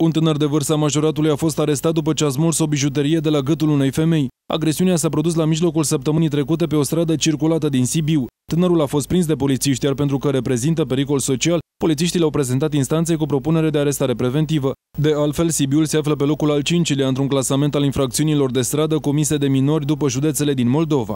Un tânăr de vârsta majoratului a fost arestat după ce a smuls o bijuterie de la gâtul unei femei. Agresiunea s-a produs la mijlocul săptămânii trecute pe o stradă circulată din Sibiu. Tânărul a fost prins de polițiști, iar pentru că reprezintă pericol social, polițiștii l-au prezentat instanței cu propunere de arestare preventivă. De altfel, Sibiul se află pe locul al cincilea într-un clasament al infracțiunilor de stradă comise de minori după județele din Moldova.